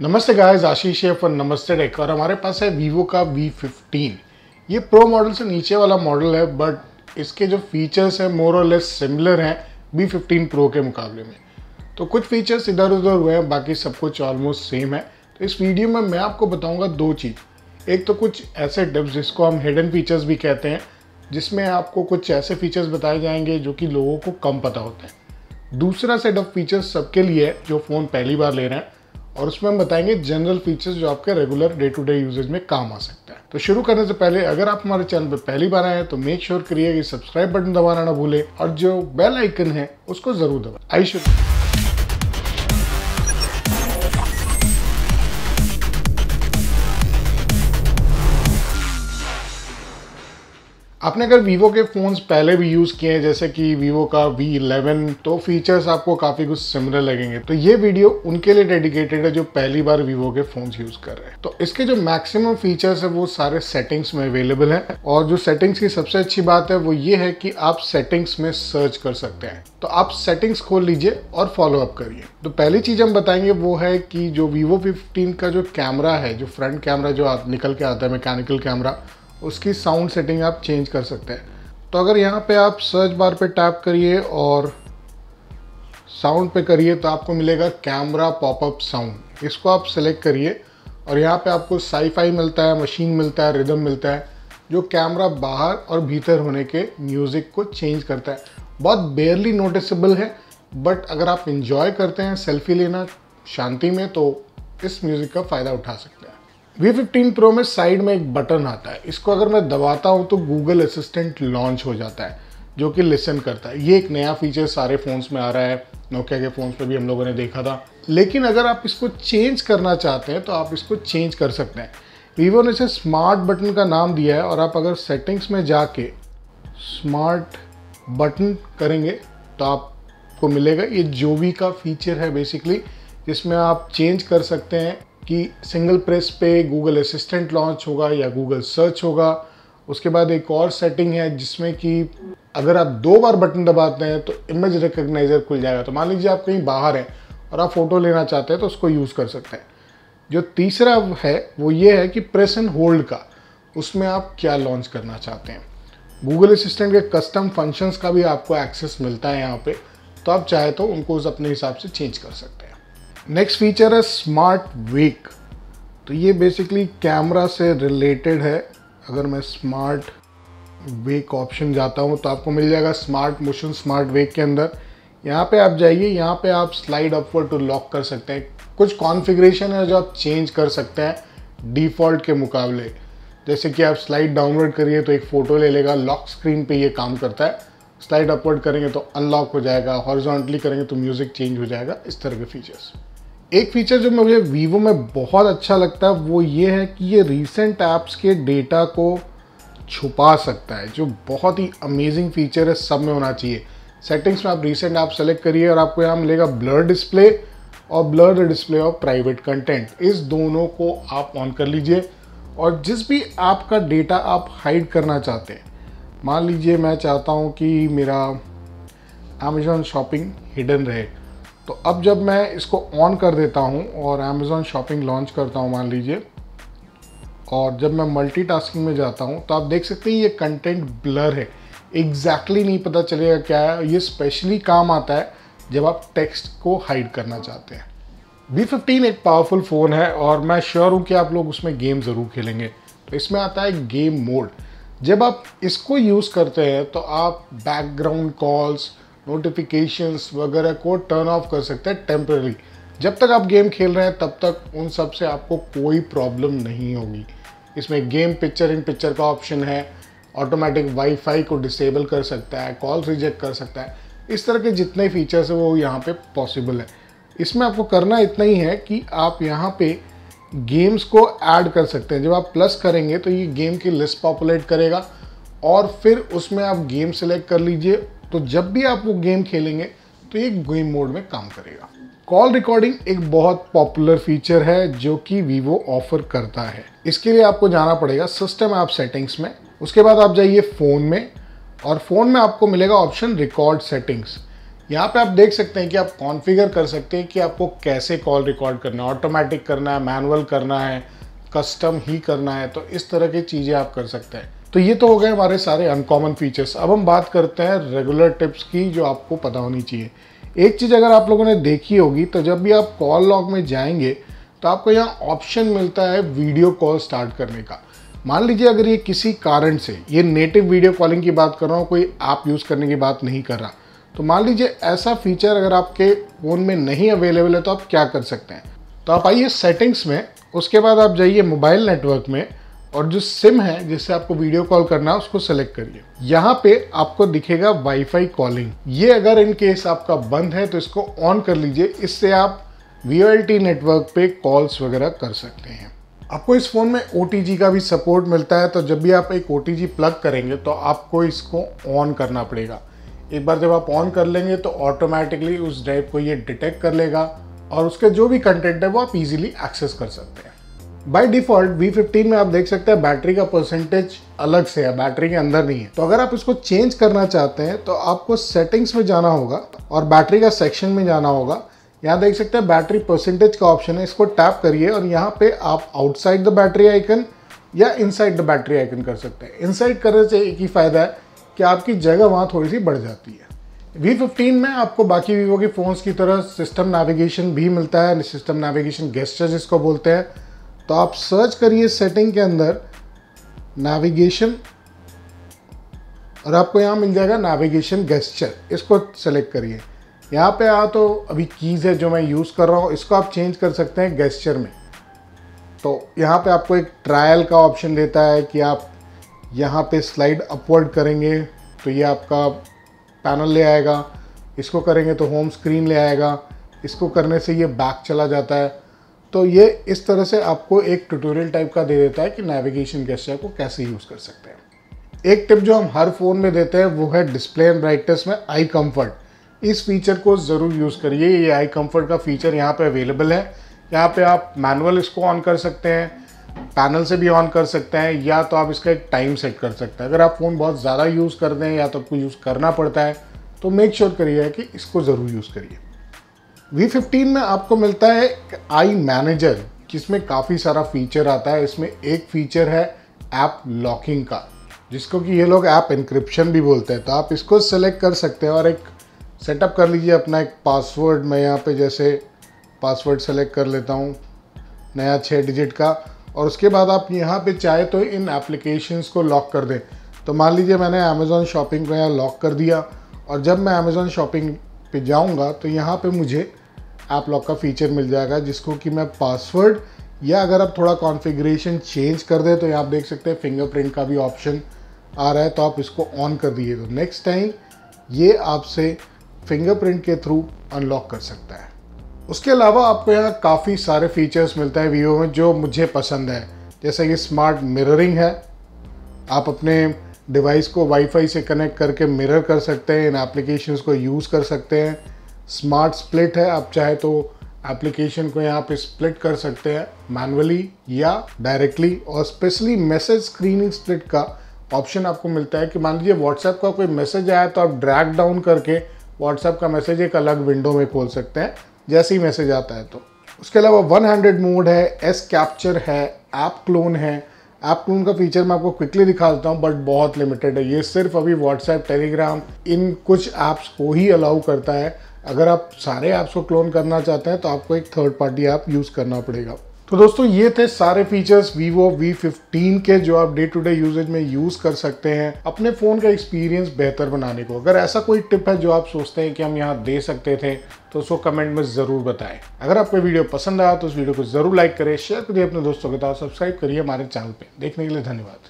नमस्ते गाइस आशीष है फॉर नमस्ते टेक और हमारे पास है वीवो का V15 ये प्रो मॉडल से नीचे वाला मॉडल है बट इसके जो फीचर्स हैं मोर और लेस सिमिलर हैं V15 प्रो के मुकाबले में। तो कुछ फीचर्स इधर उधर हुए हैं, बाकी सब कुछ ऑलमोस्ट सेम है। तो इस वीडियो में मैं आपको बताऊँगा दो चीज़। एक तो कुछ ऐसे टिप्स जिसको हम हिडन फीचर्स भी कहते हैं, जिसमें आपको कुछ ऐसे फीचर्स बताए जाएँगे जो कि लोगों को कम पता होते हैं। दूसरा सेट ऑफ़ फीचर्स सबके लिए है, जो फ़ोन पहली बार ले रहे हैं। और उसमें हम बताएँगे जनरल फीचर्स जो आपके regular day to day usages में काम आ सकता है। तो शुरू करने से पहले, अगर आप हमारे चैनल पर पहली बार आए तो मेक श्योर करिए सब्सक्राइब बटन दबाना ना भूले और जो बेल आइकन है, उसको ज़रूर दबाए। आई शुड आपने अगर वीवो के फ़ोन्स पहले भी यूज़ किए हैं, जैसे कि वीवो का V11 तो फीचर्स आपको काफ़ी कुछ सिमिलर लगेंगे। तो ये वीडियो उनके लिए डेडिकेटेड है जो पहली बार वीवो के फ़ोन्स यूज़ कर रहे हैं। तो इसके जो मैक्सिमम फीचर्स है, वो सारे सेटिंग्स में अवेलेबल हैं। और जो सेटिंग्स की सबसे अच्छी बात है, वो ये है कि आप सेटिंग्स में सर्च कर सकते हैं। तो आप सेटिंग्स खोल लीजिए और फॉलो अप करिए। तो पहली चीज़ हम बताएँगे, वो है कि जो वीवो फिफ्टीन का जो कैमरा है, जो फ्रंट कैमरा जो निकल के आता है मैकेनिकल कैमरा उसकी साउंड सेटिंग आप चेंज कर सकते हैं। तो अगर यहाँ पे आप सर्च बार पे टैप करिए और साउंड पे करिए तो आपको मिलेगा कैमरा पॉपअप साउंड इसको आप सेलेक्ट करिए और यहाँ पे आपको साईफाई मिलता है मशीन मिलता है रिदम मिलता है, जो कैमरा बाहर और भीतर होने के म्यूज़िक को चेंज करता है। बहुत बेयरली नोटिसेबल है बट अगर आप इंजॉय करते हैं सेल्फी लेना शांति में तो इस म्यूज़िक का फ़ायदा उठा सकते हैं। V15 Pro में साइड में एक बटन आता है। इसको अगर मैं दबाता हूँ तो गूगल असिस्टेंट लॉन्च हो जाता है, जो कि लिसन करता है। ये एक नया फीचर सारे फ़ोन्स में आ रहा है। नोकिया के फ़ोन्स पे भी हम लोगों ने देखा था। लेकिन अगर आप इसको चेंज करना चाहते हैं तो आप इसको चेंज कर सकते हैं। वीवो ने इसे स्मार्ट बटन का नाम दिया है और आप अगर सेटिंग्स में जाके स्मार्ट बटन करेंगे तो आपको मिलेगा। ये जो भी का फीचर है बेसिकली जिसमें आप चेंज कर सकते हैं। कि सिंगल प्रेस पे गूगल असिस्टेंट लॉन्च होगा या गूगल सर्च होगा। उसके बाद एक और सेटिंग है जिसमें कि अगर आप दो बार बटन दबाते हैं तो इमेज रिकग्नाइजर खुल जाएगा। तो मान लीजिए आप कहीं बाहर हैं और आप फ़ोटो लेना चाहते हैं तो उसको यूज़ कर सकते हैं। जो तीसरा है, वो ये है कि प्रेस एंड होल्ड का, उसमें आप क्या लॉन्च करना चाहते हैं? गूगल असिस्टेंट के कस्टम फ़ंक्शंस का भी आपको एक्सेस मिलता है यहाँ पे। तो आप चाहे तो उनको उस अपने हिसाब से चेंज कर सकते हैं। नेक्स्ट फीचर है स्मार्ट वेक तो ये बेसिकली कैमरा से रिलेटेड है. अगर मैं स्मार्ट वेक ऑप्शन जाता हूँ तो आपको मिल जाएगा स्मार्ट मोशन स्मार्ट वेक के अंदर. यहाँ पे आप जाइए, यहाँ पे आप स्लाइड अपवर्ड टू लॉक कर सकते हैं. कुछ कॉन्फ़िगरेशन है जो आप चेंज कर सकते हैं डिफ़ॉल्ट के मुकाबले. जैसे कि आप स्लाइड डाउनलोड करिए तो एक फ़ोटो ले लेगा लॉक स्क्रीन पे ये काम करता है. स्लाइड अपवर्ड करेंगे तो अनलॉक हो जाएगा. हॉरिजॉन्टली करेंगे तो म्यूज़िक चेंज हो जाएगा. इस तरह के फीचर्स एक फीचर जो मुझे वीवो में बहुत अच्छा लगता है, वो ये है कि ये रीसेंट ऐप्स के डेटा को छुपा सकता है, जो बहुत ही अमेजिंग फीचर है, सब में होना चाहिए। सेटिंग्स में आप रीसेंट ऐप सेलेक्ट करिए और आपको यहाँ मिलेगा ब्लर डिस्प्ले और blur display off private content इस दोनों को आप ऑन कर लीजिए और जिस भी ऐप का डेटा आप हाइड करना चाहते हैं, मान लीजिए मैं चाहता हूँ कि मेरा अमेजोन शॉपिंग हिडन रहे। तो अब जब मैं इसको ऑन कर देता हूँ और अमेज़ॉन शॉपिंग लॉन्च करता हूँ, मान लीजिए, और जब मैं मल्टीटास्किंग में जाता हूँ तो आप देख सकते हैं ये कंटेंट ब्लर है। एग्जैक्टली exactly नहीं पता चलेगा क्या है। ये स्पेशली काम आता है जब आप टेक्स्ट को हाइड करना चाहते हैं। V15 एक पावरफुल फ़ोन है और मैं श्योर हूँ कि आप लोग उसमें गेम ज़रूर खेलेंगे। तो इसमें आता है गेम मोड जब आप इसको यूज़ करते हैं तो आप बैकग्राउंड कॉल्स नोटिफिकेशंस वगैरह को टर्न ऑफ़ कर सकते हैं टेम्प्रेरी जब तक आप गेम खेल रहे हैं, तब तक उन सबसे आपको कोई प्रॉब्लम नहीं होगी। इसमें गेम पिक्चर इन पिक्चर का ऑप्शन है ऑटोमेटिक वाईफाई को डिसेबल कर सकता है कॉल रिजेक्ट कर सकता है। इस तरह के जितने फीचर्स हैं, वो यहाँ पे पॉसिबल है। इसमें आपको करना इतना ही है कि आप यहाँ पे गेम्स को ऐड कर सकते हैं। जब आप प्लस करेंगे तो ये गेम की लिस्ट पॉपुलेट करेगा और फिर उसमें आप गेम सेलेक्ट कर लीजिए तो जब भी आप वो गेम खेलेंगे तो ये गेम मोड में काम करेगा। कॉल रिकॉर्डिंग एक बहुत पॉपुलर फीचर है, जो कि वीवो ऑफ़र करता है। इसके लिए आपको जाना पड़ेगा सिस्टम ऐप सेटिंग्स में। उसके बाद आप जाइए फ़ोन में, और फ़ोन में आपको मिलेगा ऑप्शन रिकॉर्ड सेटिंग्स यहाँ पे आप देख सकते हैं कि आप कॉन्फ़िगर कर सकते हैं कि आपको कैसे कॉल रिकॉर्ड करना है। ऑटोमेटिक करना है मैनुअल करना है कस्टम ही करना है। तो इस तरह की चीज़ें आप कर सकते हैं। तो ये तो हो गए हमारे सारे अनकॉमन फीचर्स अब हम बात करते हैं रेगुलर टिप्स की जो आपको पता होनी चाहिए। एक चीज़ अगर आप लोगों ने देखी होगी तो जब भी आप कॉल लॉग में जाएँगे तो आपको यहाँ ऑप्शन मिलता है वीडियो कॉल स्टार्ट करने का। मान लीजिए अगर ये किसी कारण से, ये नेटिव वीडियो कॉलिंग की बात कर रहा हूँ, कोई ऐप यूज़ करने की बात नहीं कर रहा। तो मान लीजिए ऐसा फीचर अगर आपके फ़ोन में नहीं अवेलेबल है तो आप क्या कर सकते हैं? तो आप आइए सेटिंग्स में, उसके बाद आप जाइए मोबाइल नेटवर्क में और जो सिम है, जिससे आपको वीडियो कॉल करना है, उसको सेलेक्ट करिए। यहाँ पे आपको दिखेगा वाईफाई कॉलिंग ये अगर इन केस आपका बंद है तो इसको ऑन कर लीजिए। इससे आप वी नेटवर्क पे कॉल्स वगैरह कर सकते हैं। आपको इस फ़ोन में ओटीजी का भी सपोर्ट मिलता है तो जब भी आप एक ओटीजी प्लग करेंगे तो आपको इसको ऑन करना पड़ेगा। एक बार जब आप ऑन कर लेंगे तो ऑटोमेटिकली उस ड्राइव को ये डिटेक्ट कर लेगा, और उसके जो भी कंटेंट है, वो आप इजीली एक्सेस कर सकते हैं। बाय डिफ़ॉल्ट V15 में आप देख सकते हैं बैटरी का परसेंटेज अलग से है बैटरी के अंदर नहीं है। तो अगर आप इसको चेंज करना चाहते हैं तो आपको सेटिंग्स में जाना होगा और बैटरी का सेक्शन में जाना होगा। यहाँ देख सकते हैं बैटरी परसेंटेज का ऑप्शन है, इसको टैप करिए और यहाँ पे आप आउटसाइड द बैटरी आइकन या इनसाइड द बैटरी आइकन कर सकते हैं। इनसाइड करने से एक ही फ़ायदा है कि आपकी जगह वहाँ थोड़ी सी बढ़ जाती है। V15 में आपको बाकी वीवो के फ़ोन्स की तरह सिस्टम नेविगेशन भी मिलता है सिस्टम नेविगेशन गेस्टर जिसको बोलते हैं। तो आप सर्च करिए सेटिंग के अंदर नेविगेशन और आपको यहाँ मिल जाएगा नेविगेशन गेस्चर इसको सेलेक्ट करिए। यहाँ पे आ तो अभी कीज़ है जो मैं यूज़ कर रहा हूँ, इसको आप चेंज कर सकते हैं गेस्चर में। तो यहाँ पे आपको एक ट्रायल का ऑप्शन देता है कि आप यहाँ पे स्लाइड अपवर्ड करेंगे तो ये आपका पैनल ले आएगा। इसको करेंगे तो होम स्क्रीन ले आएगा। इसको करने से ये बैक चला जाता है। तो ये इस तरह से आपको एक ट्यूटोरियल टाइप का दे देता है कि नेविगेशन गेस्चर को कैसे यूज़ कर सकते हैं। एक टिप जो हम हर फ़ोन में देते हैं, वो है डिस्प्ले एंड ब्राइटनेस में आई कंफर्ट इस फीचर को ज़रूर यूज़ करिए। ये आई कंफर्ट का फीचर यहाँ पे अवेलेबल है। यहाँ पे आप मैनुअल इसको ऑन कर सकते हैं पैनल से भी ऑन कर सकते हैं, या तो आप इसका एक टाइम सेट कर सकते हैं। अगर आप फ़ोन बहुत ज़्यादा यूज़ कर दें, या तो आपको यूज़ करना पड़ता है तो मेक श्योर करिए कि इसको ज़रूर यूज़ करिए। V15 में आपको मिलता है आई मैनेजर, जिसमें काफ़ी सारा फीचर आता है। इसमें एक फीचर है ऐप लॉकिंग का, जिसको कि ये लोग ऐप इंक्रिप्शन भी बोलते हैं। तो आप इसको सेलेक्ट कर सकते हैं और एक सेटअप कर लीजिए अपना एक पासवर्ड मैं यहाँ पे जैसे पासवर्ड सेलेक्ट कर लेता हूँ, नया छः डिजिट का। और उसके बाद आप यहाँ पे चाहे तो इन एप्लीकेशंस को लॉक कर दें। तो मान लीजिए मैंने अमेज़ॉन शॉपिंग को यहाँ लॉक कर दिया, और जब मैं अमेज़ॉन शॉपिंग पे जाऊँगा तो यहाँ पे मुझे ऐप लॉक का फीचर मिल जाएगा, जिसको कि मैं पासवर्ड या अगर आप थोड़ा कॉन्फ़िगरेशन चेंज कर दें तो यहाँ आप देख सकते हैं फिंगरप्रिंट का भी ऑप्शन आ रहा है तो आप इसको ऑन कर दिए तो नेक्स्ट टाइम ये आपसे फिंगरप्रिंट के थ्रू अनलॉक कर सकता है। उसके अलावा आपको यहाँ काफ़ी सारे फीचर्स मिलते हैं वीवो में, जो मुझे पसंद है। जैसे कि स्मार्ट मिररिंग है। आप अपने डिवाइस को वाईफाई से कनेक्ट करके मिरर कर सकते हैं, इन एप्लीकेशंस को यूज़ कर सकते हैं। स्मार्ट स्प्लिट है, आप चाहे तो एप्लीकेशन को यहाँ पे स्प्लिट कर सकते हैं मैनुअली या डायरेक्टली, और स्पेशली मैसेज स्क्रीनिंग स्प्लिट का ऑप्शन आपको मिलता है कि मान लीजिए व्हाट्सएप का कोई मैसेज आया तो आप ड्रैग डाउन करके व्हाट्सएप का मैसेज एक अलग विंडो में खोल सकते हैं, जैसे ही मैसेज आता है तो। उसके अलावा वन हैंड्रेड मोड है एस कैप्चर है ऐप क्लोन है। ऐप क्लोन का फीचर मैं आपको क्विकली दिखा देता हूँ बट बहुत लिमिटेड है। ये सिर्फ़ अभी व्हाट्सएप टेलीग्राम इन कुछ ऐप्स को ही अलाउ करता है। अगर आप सारे ऐप्स को क्लोन करना चाहते हैं तो आपको एक थर्ड पार्टी ऐप यूज़ करना पड़ेगा। तो दोस्तों, ये थे सारे फीचर्स Vivo V15 के जो आप day to day usages use use कर सकते हैं अपने फ़ोन का एक्सपीरियंस बेहतर बनाने को। अगर ऐसा कोई टिप है जो आप सोचते हैं कि हम यहाँ दे सकते थे तो उसको कमेंट में ज़रूर बताएँ। अगर आपको वीडियो पसंद आया तो उस वीडियो को ज़रूर लाइक करें शेयर करिए अपने दोस्तों के साथ सब्सक्राइब करिए हमारे चैनल पर देखने के लिए धन्यवाद।